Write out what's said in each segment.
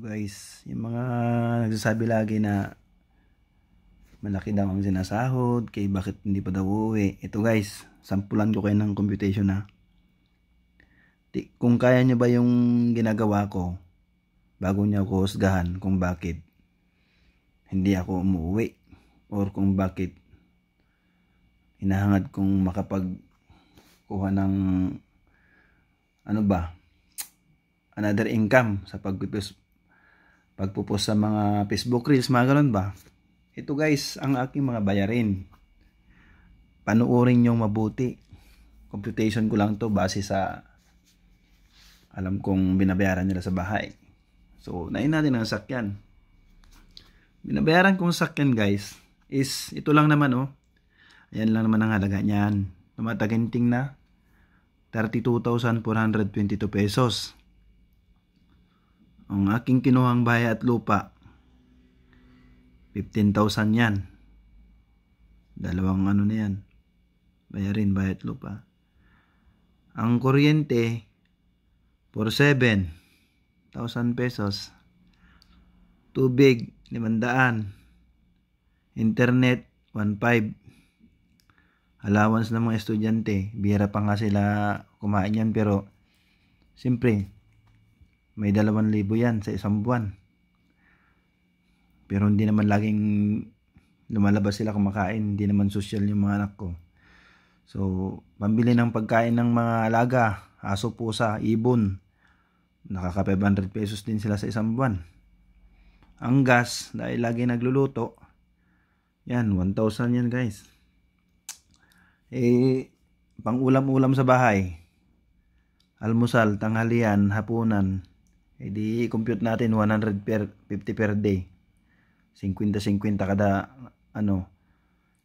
guys, yung mga nagsasabi lagi na malaki daw ang sinasahod, kay bakit hindi pa daw uuwi. Ito guys, sampulan ko kayo ng computation na. Kung kaya nyo ba yung ginagawa ko, bago nyo ako husgahan kung bakit hindi ako umuwi or kung bakit hinahangad kong makapag kuha ng ano ba another income sa pagpipos pagpupos sa mga Facebook Reels, mga ganun ba? Ito guys, ang aking mga bayarin. Panuorin nyo mabuti. Computation ko lang to base sa alam kong binabayaran nila sa bahay. So, nain natin ang sakyan. Binabayaran kong sakyan guys is ito lang naman oh. Ayan lang naman ang halaga niyan. Tumataginting na 32,422 pesos. Ang aking kinuhang bahay at lupa, 15,000 yan. Dalawang ano na yan. Bayarin bahay at lupa. Ang kuryente, 47,000 pesos. Tubig, 500. Internet, 1,500. Allowance ng mga estudyante. Bihira pa nga sila kumain yan pero siyempre may dalawan libo yan sa isang buwan. Pero hindi naman laging lumalabas sila kumakain. Hindi naman social yung mga anak ko. So, pambili ng pagkain ng mga alaga, aso, pusa, ibon, nakaka 500 pesos din sila sa isang buwan. Ang gas, dahil lagi nagluluto, yan, 1,000 yan guys. Eh, pang ulam-ulam sa bahay, almusal, tanghalian, hapunan, eh di compute natin 100 per 50 per day. 50-50 kada ano.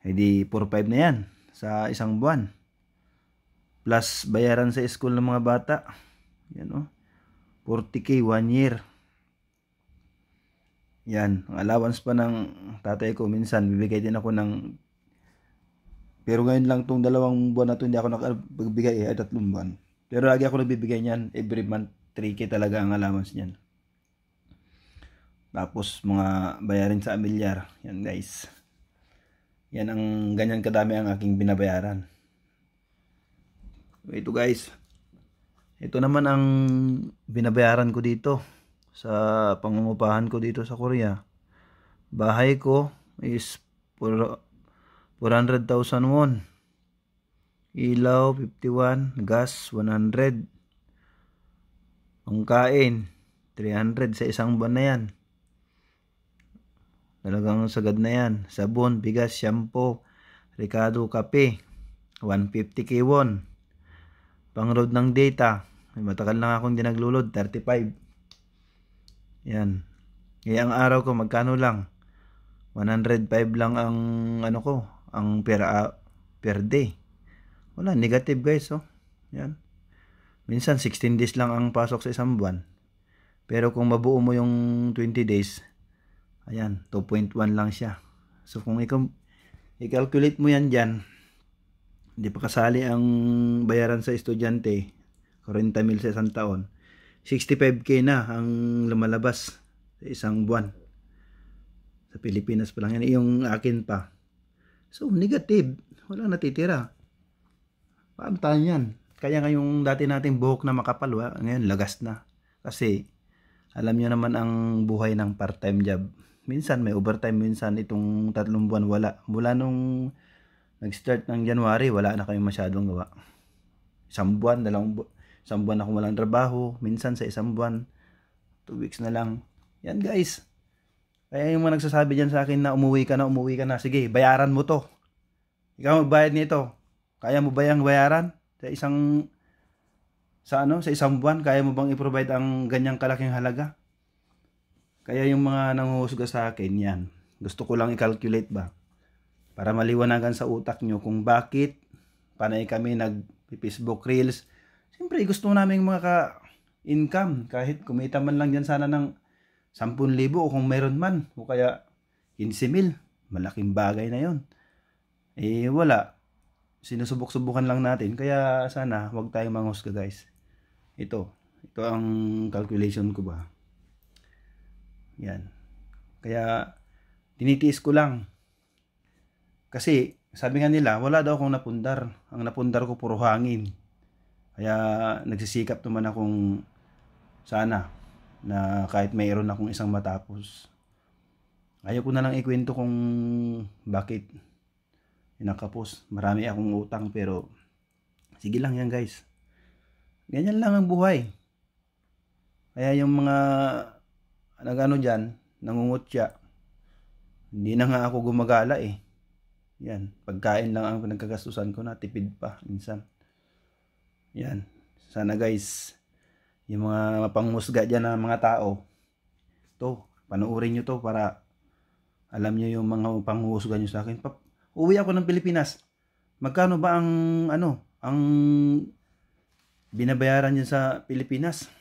Eh di 4-5 na yan sa isang buwan. Plus bayaran sa school ng mga bata. Yan oh. 40k 1 year. Yan, ang allowance pa ng tatay ko minsan bibigay din ako ng pero ngayon lang tong dalawang buwan na to hindi ako nakapagbigay eh, ay tatlong buwan. Pero lagi ako nagbibigay niyan every month 3K talaga ang allowance niyan. Tapos mga bayarin sa amilyar. Yan guys. Yan ang ganyan kadami ang aking binabayaran. Ito guys. Ito naman ang binabayaran ko dito sa pangungupahan ko dito sa Korea. Bahay ko is 400,000 won. Ilaw 51, gas 100, ang kain, 300 sa isang buwan na yan. Talagang sagad na yan. Sabon, bigas, shampoo, Ricardo kape, 150 k won. Pang-load ng data, may matagal na akong dinaglulod, 35. Yan. Kaya ang araw ko, magkano lang? 105 lang ang ano ko, ang per, uh, per day. Wala, negative guys, oh. Yan. Minsan 16 days lang ang pasok sa isang buwan. Pero kung mabuo mo yung 20 days, ayan, 2.1 lang siya. So kung i-calculate mo yan dyan, hindi pa kasali ang bayaran sa estudyante, 40 mil sa isang taon, 65k na ang lumalabas sa isang buwan. Sa Pilipinas pa lang yan, yung akin pa. So, negative. Wala natitira. Paano tayo yan? Kaya ngayong dati nating buhok na makapal, ngayon lagas na. Kasi alam niyo naman ang buhay ng part-time job. Minsan may overtime, minsan itong tatlong buwan wala. Mula nung nag-start ng January, wala na kami masyadong gawa. Isang buwan, dalawang bu isang buwan ako walang trabaho. Minsan sa isang buwan, two weeks na lang. Yan guys. Kaya yung mga nagsasabi dyan sa akin na umuwi ka na, umuwi ka na. Sige, bayaran mo to. Ikaw magbayad nito. Kaya mo ba yung bayaran? Sa isang sa ano sa isang buwan kaya mo bang i-provide ang ganyang kalaking halaga? Kaya yung mga nanguhusga sa akin yan. Gusto ko lang i-calculate ba? Para maliwanagan sa utak nyo kung bakit panay kami nag Facebook Reels. Siyempre gusto namin mga ka income kahit kumita man lang dyan sana ng 10,000 o kung meron man. O kaya 15,000 malaking bagay na yon eh wala sinusubok-subukan lang natin. Kaya sana wag tayong manghusga guys. Ito. Ito ang calculation ko ba. Yan. Kaya, tinitiis ko lang. Kasi, sabi nga nila, wala daw akong napundar. Ang napundar ko puro hangin. Kaya, nagsisikap naman akong sana na kahit mayroon akong isang matapos. Ayaw ko na lang ikwento kung bakit nakapos. Marami akong utang pero sige lang yan guys. Ganyan lang ang buhay. Kaya yung mga nagano dyan, nangungutya, hindi na nga ako gumagala eh. Yan, pagkain lang ang pinagkagastusan ko na, tipid pa minsan. Yan, sana guys, yung mga mapangmusga dyan na mga tao, to, panuorin nyo to para alam nyo yung mga panghuhusga nyo sa akin. Pap, uwi ako ng Pilipinas. Magkano ba ang, ano, ang binabayaran nyo sa Pilipinas?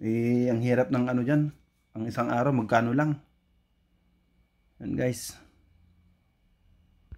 Eh, ang hirap ng ano dyan. Ang isang araw, magkano lang. Yan guys.